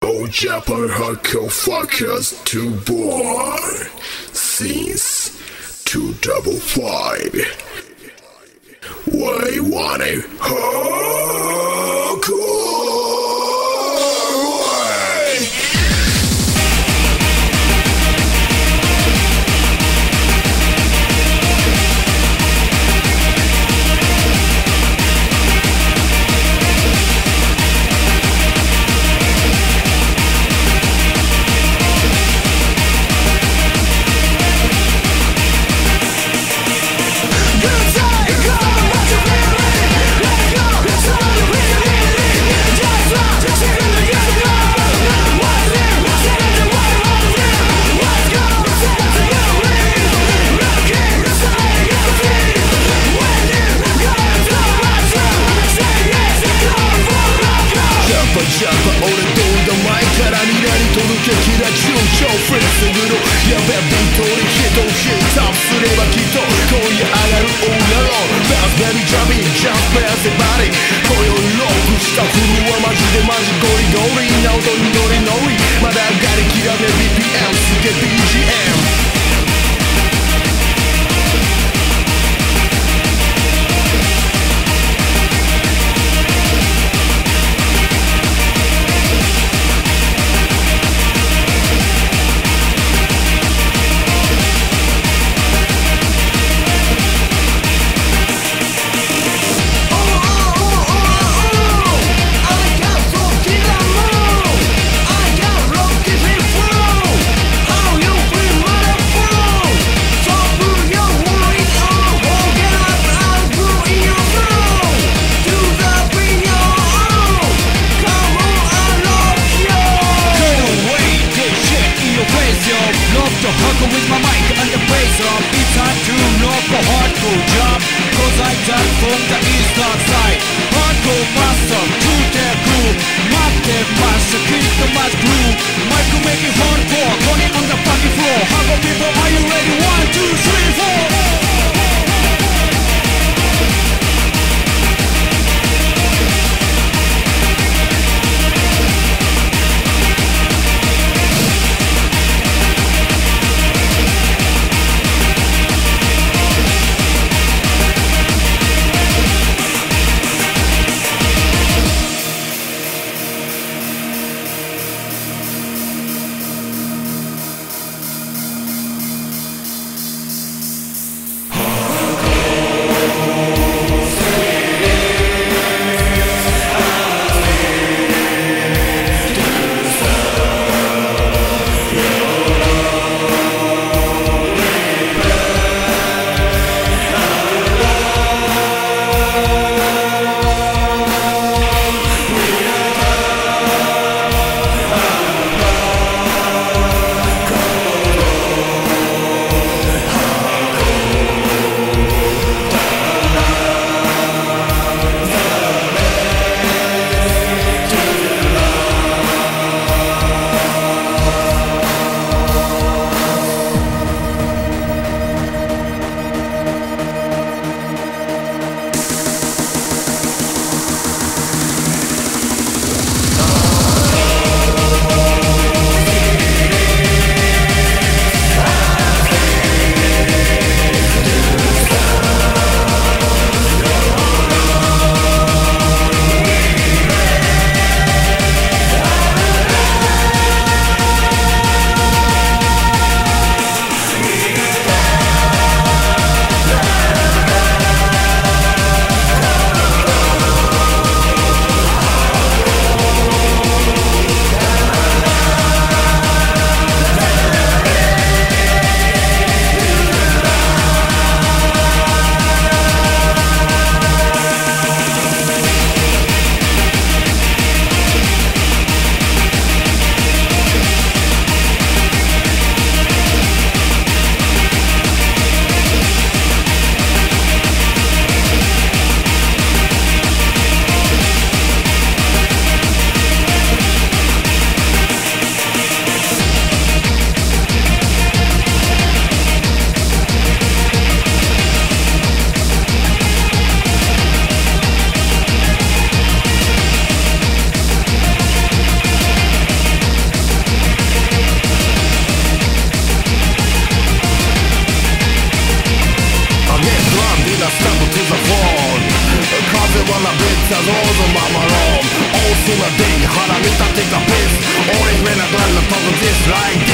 Oh, o Japan Hardcore Fuckers 2 born since 255. We want it huh? 俺どん前からになり届けキラ中小フェスグロやべえ 다 like